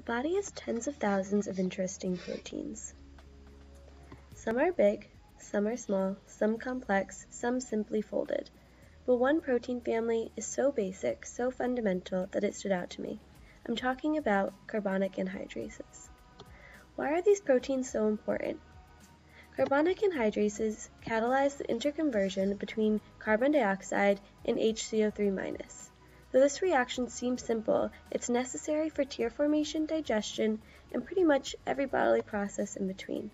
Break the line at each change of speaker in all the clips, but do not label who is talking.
The body has tens of thousands of interesting proteins. Some are big, some are small, some complex, some simply folded. But one protein family is so basic, so fundamental, that it stood out to me. I'm talking about carbonic anhydrases. Why are these proteins so important? Carbonic anhydrases catalyze the interconversion between carbon dioxide and HCO3-. Though this reaction seems simple, it's necessary for tear formation, digestion, and pretty much every bodily process in between.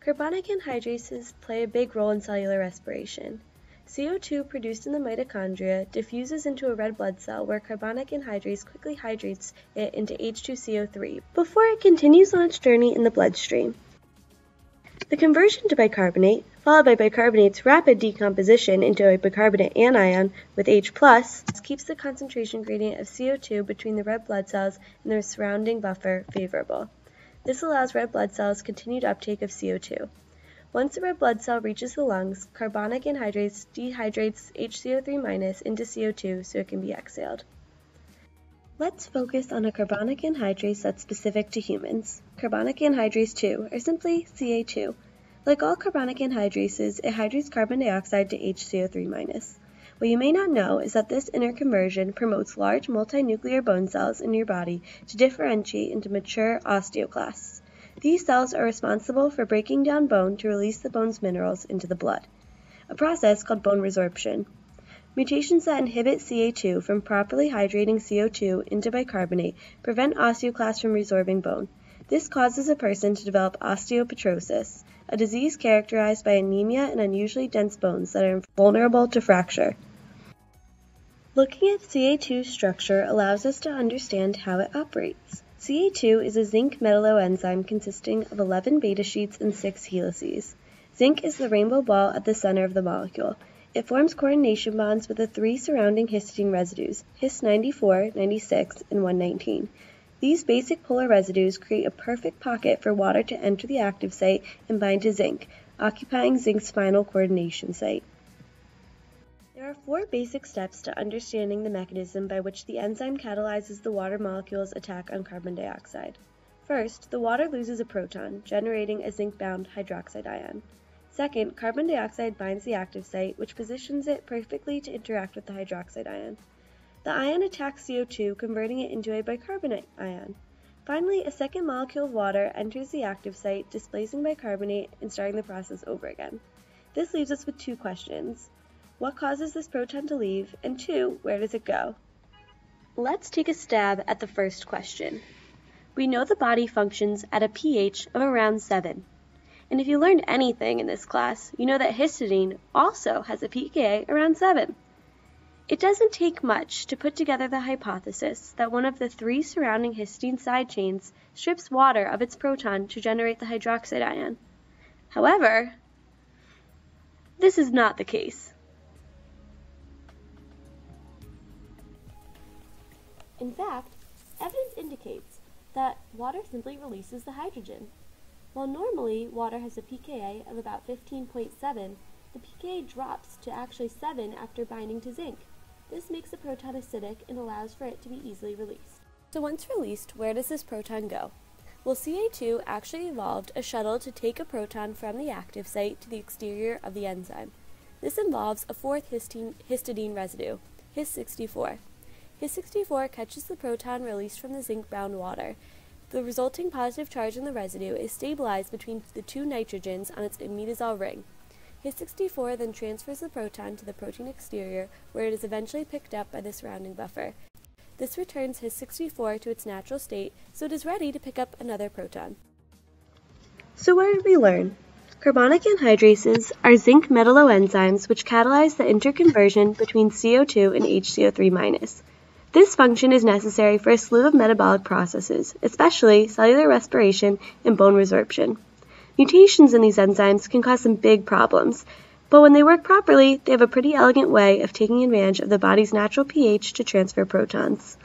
Carbonic anhydrases play a big role in cellular respiration. CO2 produced in the mitochondria diffuses into a red blood cell where carbonic anhydrase quickly hydrates it into H2CO3 before it continues on its journey in the bloodstream. The conversion to bicarbonate, followed by bicarbonate's rapid decomposition into a bicarbonate anion with H+, keeps the concentration gradient of CO2 between the red blood cells and their surrounding buffer favorable. This allows red blood cells continued uptake of CO2. Once the red blood cell reaches the lungs, carbonic anhydrase dehydrates HCO3- into CO2 so it can be exhaled. Let's focus on a carbonic anhydrase that's specific to humans, carbonic anhydrase 2, or simply CA2. Like all carbonic anhydrases, it hydrates carbon dioxide to HCO3-. What you may not know is that this interconversion promotes large multinuclear bone cells in your body to differentiate into mature osteoclasts. These cells are responsible for breaking down bone to release the bone's minerals into the blood, a process called bone resorption. Mutations that inhibit CA2 from properly hydrating CO2 into bicarbonate prevent osteoclasts from resorbing bone. This causes a person to develop osteopetrosis, a disease characterized by anemia and unusually dense bones that are vulnerable to fracture. Looking at CA2's structure allows us to understand how it operates. CA2 is a zinc metalloenzyme consisting of 11 beta sheets and 6 helices. Zinc is the rainbow ball at the center of the molecule. It forms coordination bonds with the three surrounding histidine residues, His 94, 96, and 119. These basic polar residues create a perfect pocket for water to enter the active site and bind to zinc, occupying zinc's final coordination site. There are four basic steps to understanding the mechanism by which the enzyme catalyzes the water molecule's attack on carbon dioxide. First, the water loses a proton, generating a zinc-bound hydroxide ion. Second, carbon dioxide binds the active site, which positions it perfectly to interact with the hydroxide ion. The ion attacks CO2, converting it into a bicarbonate ion. Finally, a second molecule of water enters the active site, displacing bicarbonate and starting the process over again. This leaves us with two questions. What causes this proton to leave? And two, where does it go? Let's take a stab at the first question. We know the body functions at a pH of around 7. And if you learned anything in this class, you know that histidine also has a pKa around 7. It doesn't take much to put together the hypothesis that one of the three surrounding histidine side chains strips water of its proton to generate the hydroxide ion. However, this is not the case.
In fact, evidence indicates that water simply releases the hydrogen. While normally water has a pKa of about 15.7, the pKa drops to actually 7 after binding to zinc. This makes the proton acidic and allows for it to be easily released. So once released, where does this proton go? Well, Ca2 actually evolved a shuttle to take a proton from the active site to the exterior of the enzyme. This involves a fourth histine, histidine residue, His64. His64 catches the proton released from the zinc-bound water the resulting positive charge in the residue is stabilized between the two nitrogens on its imidazole ring. His64 then transfers the proton to the protein exterior, where it is eventually picked up by the surrounding buffer. This returns His64 to its natural state, so it is ready to pick up another proton.
So what did we learn? Carbonic anhydrases are zinc metalloenzymes which catalyze the interconversion between CO2 and HCO3-. This function is necessary for a slew of metabolic processes, especially cellular respiration and bone resorption. Mutations in these enzymes can cause some big problems, but when they work properly, they have a pretty elegant way of taking advantage of the body's natural pH to transfer protons.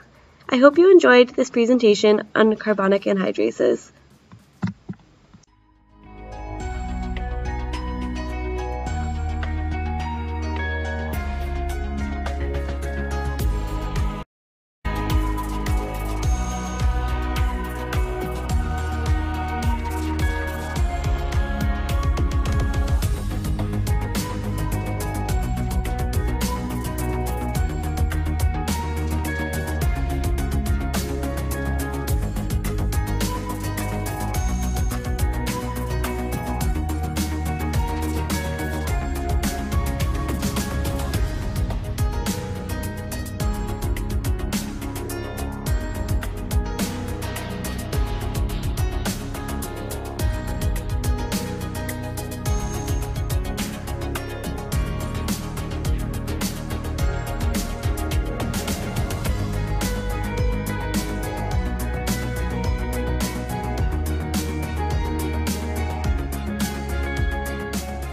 I hope you enjoyed this presentation on carbonic anhydrases.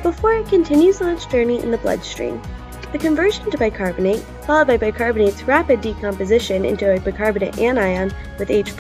Therefore, it continues on its journey in the bloodstream. The conversion to bicarbonate, followed by bicarbonate's rapid decomposition into a bicarbonate anion with H+,